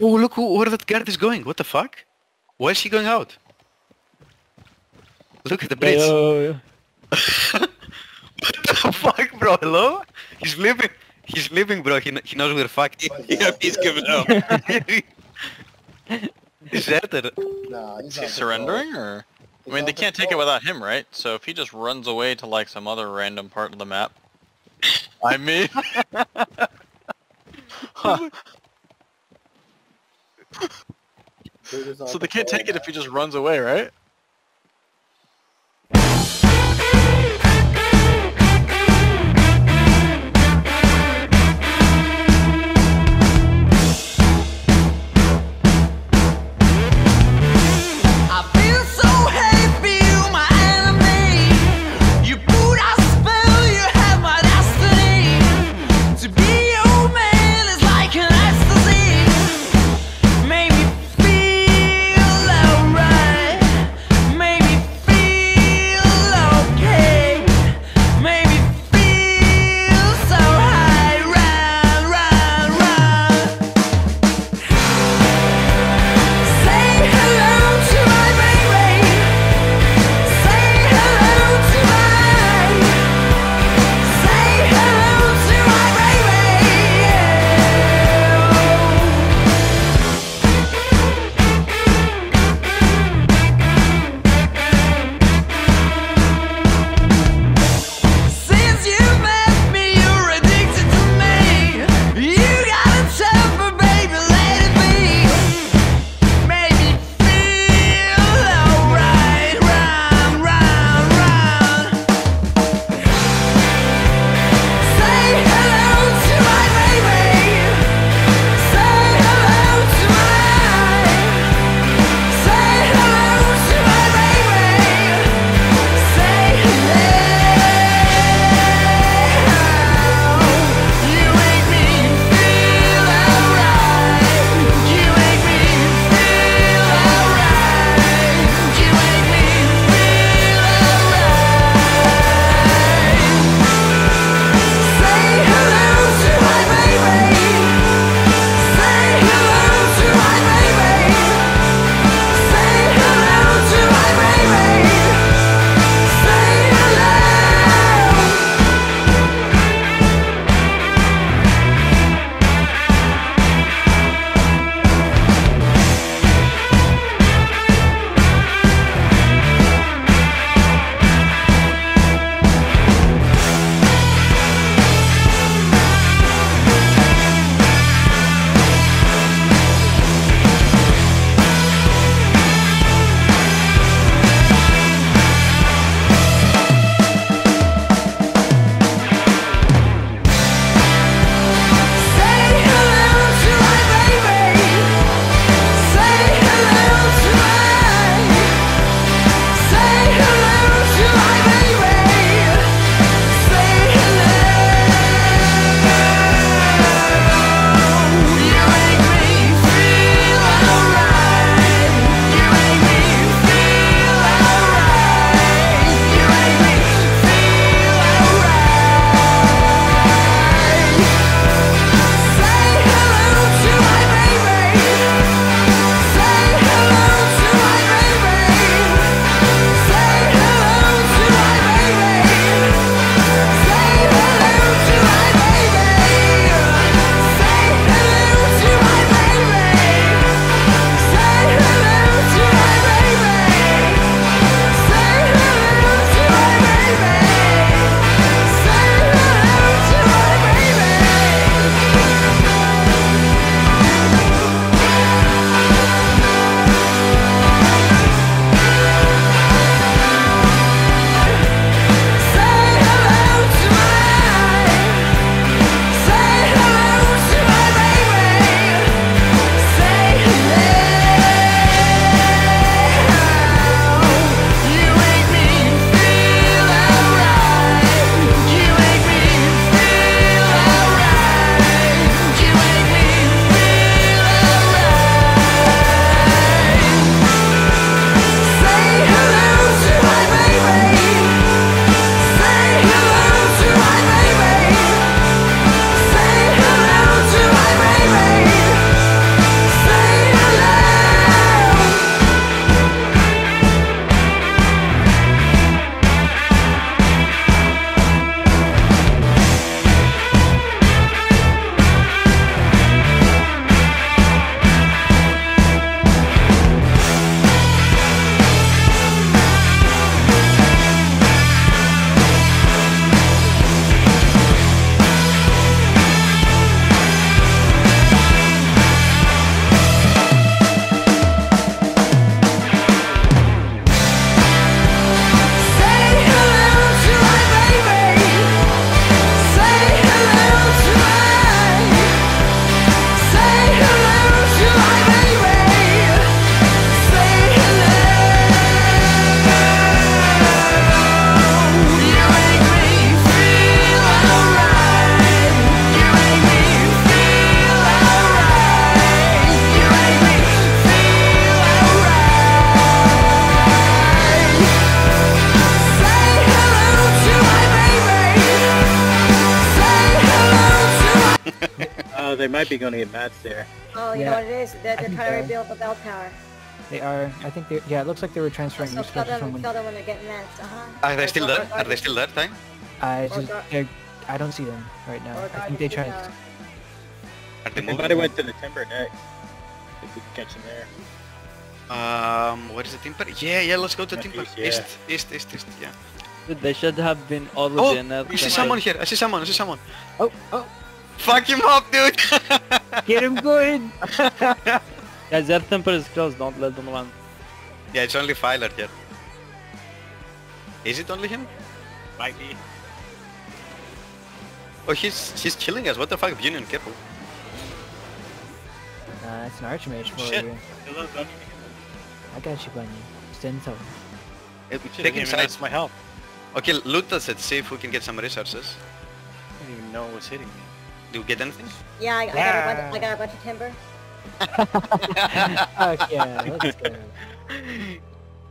Oh, look who, where that guard is going. What the fuck? Why is he going out? Look at the bridge. Oh, Yo, What the fuck, bro? Hello? He's leaving. He's leaving, bro. He, kn- he knows we're fucked. yeah, he's giving up. Deserted. Nah, he's Is not he surrendering or? I mean, they can't take it without him, right? So if he just runs away to like some other random part of the map. I mean, Huh. So they can't take it if he just runs away, right? They might be going to get mats there. Oh, you Yeah. know what it is? They're, they're trying to rebuild the bell tower. They are. I think they. Yeah, it looks like they were transferring So resources kill them, from. kill them when they're getting mats. Uh-huh. Are they still there? Are they still there, Time? I just. I don't see them right now. I think they tried. tower. Are they They might moving? have went to the timber next. If we can catch them there. Um, what is the timber? Yeah, yeah, let's go to the timber. Northeast, yeah. East, east, east, east, yeah. Dude, They should have been already Oh, in that. I see someone here. I see someone. I see someone. Oh, oh, Fuck him up, dude. get him good. Guys, their temple is closed. Don't let them run. yeah, it's only Filer here. Is it only him? Might be. Oh, he's he's killing us. What the fuck, Union? Careful. Nah, it's an archmage for Shit. you. Hello, Bunny. I got you, Bunny. Stand tall. Should've Taking given sides. my help. Okay, loot us and see if we can get some resources. I didn't even know it was hitting me. Do you get anything? Yeah, I, I, got a bunch, I got a bunch of timber. Fuck yeah, let's go.